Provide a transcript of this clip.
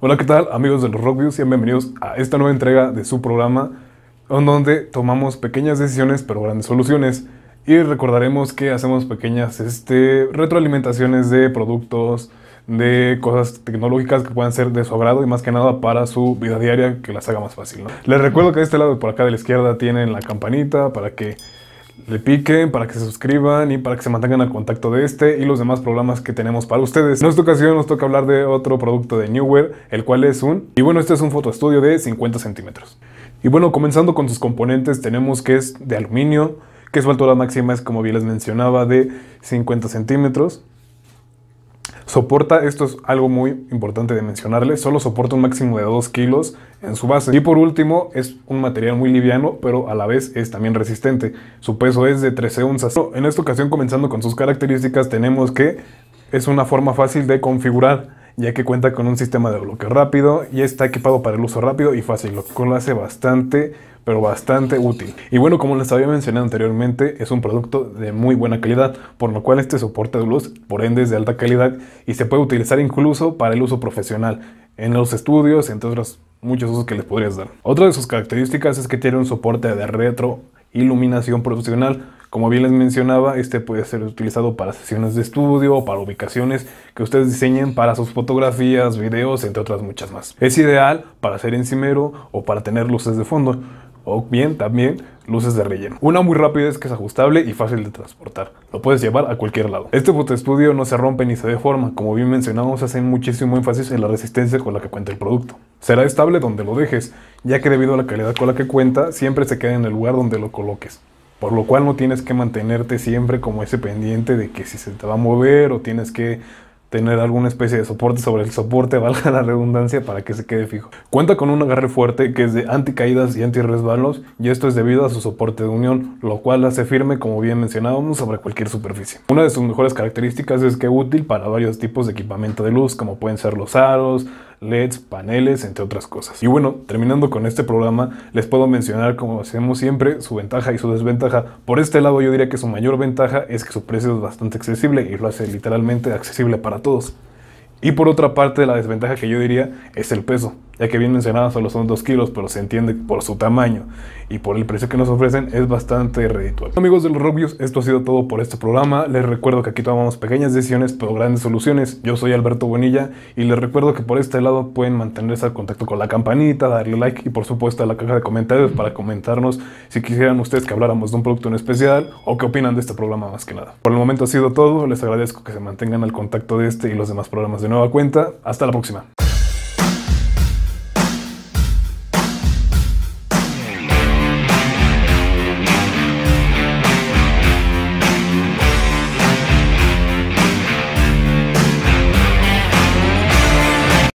Hola, ¿qué tal amigos de los Rockviews? Sean bienvenidos a esta nueva entrega de su programa, en donde tomamos pequeñas decisiones pero grandes soluciones. Y recordaremos que hacemos pequeñas este, retroalimentaciones de productos, de cosas tecnológicas que puedan ser de su agrado y más que nada para su vida diaria que las haga más fácil. Les recuerdo que a este lado por acá de la izquierda tienen la campanita para que le piquen, para que se suscriban y para que se mantengan al contacto de este y los demás programas que tenemos para ustedes. En esta ocasión nos toca hablar de otro producto de Newware, el cual es un... Y bueno, este es un fotoestudio de 50 centímetros. Y bueno, comenzando con sus componentes, tenemos que es de aluminio, que su altura máxima es, como bien les mencionaba, de 50 centímetros. Soporta, esto es algo muy importante de mencionarle, solo soporta un máximo de 2 kilos en su base. Y por último, es un material muy liviano, pero a la vez es también resistente. Su peso es de 13 onzas. En esta ocasión, comenzando con sus características, tenemos que es una forma fácil de configurar ya que cuenta con un sistema de bloqueo rápido y está equipado para el uso rápido y fácil, lo cual hace bastante pero bastante útil. Y bueno, como les había mencionado anteriormente, es un producto de muy buena calidad, por lo cual este soporte de luz, por ende, es de alta calidad y se puede utilizar incluso para el uso profesional, en los estudios, entre otros muchos usos que les podrías dar. Otra de sus características es que tiene un soporte de retro iluminación profesional. Como bien les mencionaba, este puede ser utilizado para sesiones de estudio o para ubicaciones que ustedes diseñen para sus fotografías, videos, entre otras muchas más. Es ideal para hacer encimero o para tener luces de fondo o bien también luces de relleno. Una muy rápida es que es ajustable y fácil de transportar. Lo puedes llevar a cualquier lado. Este fotoestudio no se rompe ni se deforma. Como bien mencionamos, hacen muchísimo énfasis en la resistencia con la que cuenta el producto. Será estable donde lo dejes, ya que debido a la calidad con la que cuenta, siempre se queda en el lugar donde lo coloques. Por lo cual no tienes que mantenerte siempre como ese pendiente de que si se te va a mover o tienes que tener alguna especie de soporte sobre el soporte, valga la redundancia, para que se quede fijo. Cuenta con un agarre fuerte que es de anticaídas y antirresbalos y esto es debido a su soporte de unión, lo cual hace firme, como bien mencionábamos, sobre cualquier superficie. Una de sus mejores características es que es útil para varios tipos de equipamiento de luz, como pueden ser los aros, LEDs, paneles, entre otras cosas. Y bueno, terminando con este programa, les puedo mencionar, como hacemos siempre, su ventaja y su desventaja. Por este lado, yo diría que su mayor ventaja es que su precio es bastante accesible y lo hace literalmente accesible para todos. Y por otra parte, la desventaja que yo diría es el peso ya que bien mencionado solo son 2 kilos, pero se entiende por su tamaño y por el precio que nos ofrecen es bastante redituable. Amigos de los Reviews, esto ha sido todo por este programa. Les recuerdo que aquí tomamos pequeñas decisiones, pero grandes soluciones. Yo soy Alberto Bonilla y les recuerdo que por este lado pueden mantenerse al contacto con la campanita, darle like y por supuesto a la caja de comentarios para comentarnos si quisieran ustedes que habláramos de un producto en especial o qué opinan de este programa más que nada. Por el momento ha sido todo, les agradezco que se mantengan al contacto de este y los demás programas de nueva cuenta. Hasta la próxima.